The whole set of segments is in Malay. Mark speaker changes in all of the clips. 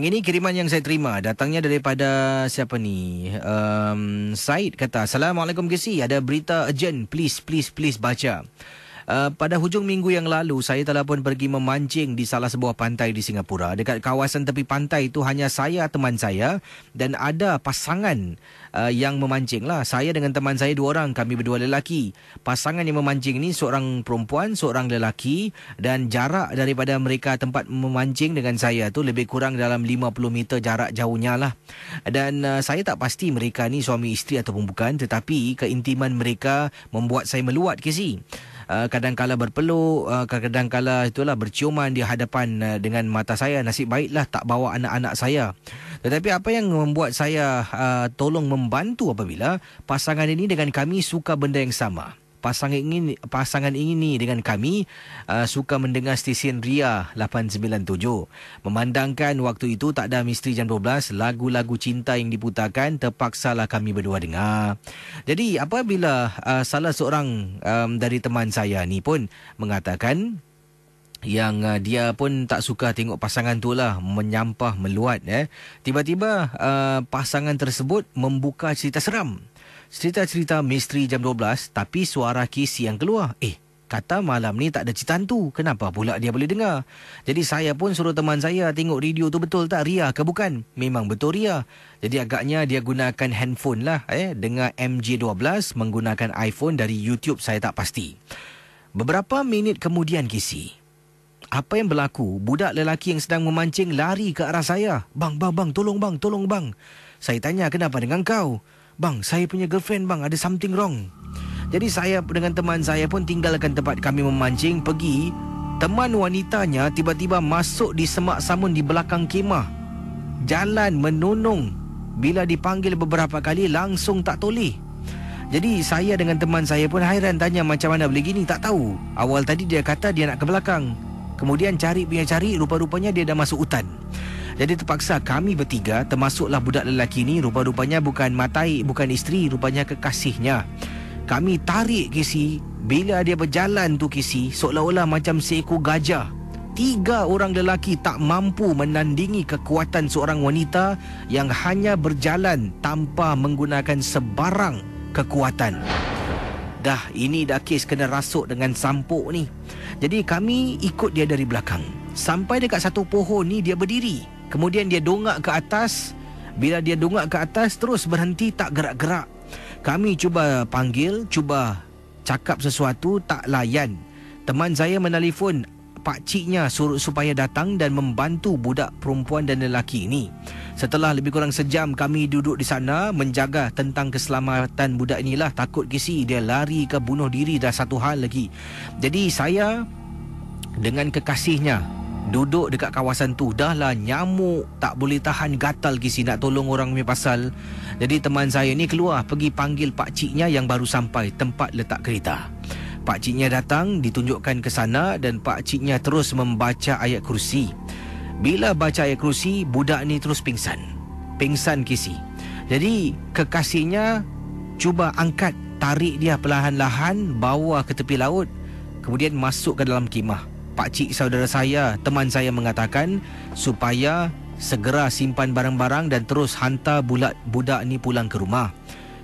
Speaker 1: Ini kiriman yang saya terima datangnya daripada siapa ni? Um, Said kata, Assalamualaikum Gesi, ada berita urgent, please, please, please baca. Uh, pada hujung minggu yang lalu, saya telah pun pergi memancing di salah sebuah pantai di Singapura. Dekat kawasan tepi pantai itu hanya saya, teman saya dan ada pasangan uh, yang memancing lah. Saya dengan teman saya dua orang, kami berdua lelaki. Pasangan yang memancing ni seorang perempuan, seorang lelaki dan jarak daripada mereka tempat memancing dengan saya tu lebih kurang dalam 50 meter jarak jauhnya lah. Dan uh, saya tak pasti mereka ni suami isteri ataupun bukan tetapi keintiman mereka membuat saya meluat ke si. Uh, kadang-kala berpeluk, uh, kadang-kala itulah berciuman di hadapan uh, dengan mata saya. Nasib baiklah tak bawa anak-anak saya. Tetapi apa yang membuat saya uh, tolong membantu apabila pasangan ini dengan kami suka benda yang sama pasangan ini pasangan ini dengan kami uh, suka mendengar stesen Ria 897 memandangkan waktu itu tak ada misteri jam 12 lagu-lagu cinta yang diputarkan terpaksalah kami berdua dengar. Jadi apabila uh, salah seorang um, dari teman saya ni pun mengatakan yang uh, dia pun tak suka tengok pasangan tu lah menyampah meluat eh tiba-tiba uh, pasangan tersebut membuka cerita seram cerita-cerita misteri jam 12 tapi suara kisi yang keluar. Eh, kata malam ni tak ada cerita hantu. Kenapa pula dia boleh dengar? Jadi saya pun suruh teman saya tengok radio tu betul tak Ria ke bukan? Memang betul Ria. Jadi agaknya dia gunakan handphone lah eh dengan MJ12 menggunakan iPhone dari YouTube saya tak pasti. Beberapa minit kemudian kisi. Apa yang berlaku? Budak lelaki yang sedang memancing lari ke arah saya. Bang, bang, bang, tolong bang, tolong bang. Saya tanya kenapa dengan kau? Bang, saya punya girlfriend bang, ada something wrong. Jadi saya dengan teman saya pun tinggalkan tempat kami memancing, pergi. Teman wanitanya tiba-tiba masuk di semak samun di belakang kemah. Jalan menunung. Bila dipanggil beberapa kali, langsung tak toleh. Jadi saya dengan teman saya pun hairan tanya macam mana boleh gini, tak tahu. Awal tadi dia kata dia nak ke belakang. Kemudian cari punya cari, rupa-rupanya dia dah masuk hutan. Jadi terpaksa kami bertiga termasuklah budak lelaki ni rupa-rupanya bukan matai, bukan isteri, rupanya kekasihnya. Kami tarik Kisi bila dia berjalan tu Kisi seolah-olah macam seekor gajah. Tiga orang lelaki tak mampu menandingi kekuatan seorang wanita yang hanya berjalan tanpa menggunakan sebarang kekuatan. Dah ini dah kes kena rasuk dengan sampuk ni. Jadi kami ikut dia dari belakang. Sampai dekat satu pohon ni dia berdiri. Kemudian dia dongak ke atas. Bila dia dongak ke atas terus berhenti tak gerak-gerak. Kami cuba panggil, cuba cakap sesuatu tak layan. Teman saya menelpon pak ciknya suruh supaya datang dan membantu budak perempuan dan lelaki ini. Setelah lebih kurang sejam kami duduk di sana menjaga tentang keselamatan budak inilah takut kisi dia lari ke bunuh diri dah satu hal lagi. Jadi saya dengan kekasihnya Duduk dekat kawasan tu Dah lah nyamuk Tak boleh tahan gatal kisi Nak tolong orang punya pasal Jadi teman saya ni keluar Pergi panggil pak ciknya Yang baru sampai Tempat letak kereta Pak ciknya datang Ditunjukkan ke sana Dan pak ciknya terus membaca ayat kursi. Bila baca ayat kursi Budak ni terus pingsan. Pingsan kisi. Jadi kekasihnya Cuba angkat Tarik dia perlahan-lahan Bawa ke tepi laut Kemudian masuk ke dalam kimah pak cik saudara saya, teman saya mengatakan supaya segera simpan barang-barang dan terus hantar budak ni pulang ke rumah.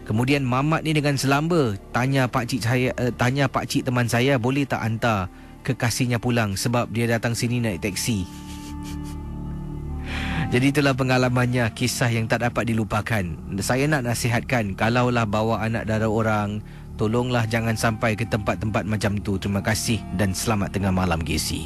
Speaker 1: Kemudian mamat ni dengan selamba tanya pak cik saya uh, tanya pak cik teman saya boleh tak hantar kekasihnya pulang sebab dia datang sini naik teksi. Jadi itulah pengalamannya kisah yang tak dapat dilupakan. Saya nak nasihatkan kalaulah bawa anak dara orang Tolonglah jangan sampai ke tempat-tempat macam tu. Terima kasih dan selamat tengah malam GC.